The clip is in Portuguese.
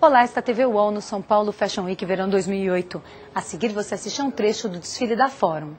Olá, esta TV UOL no São Paulo Fashion Week Verão 2008. A seguir você assiste a um trecho do desfile da Fórum.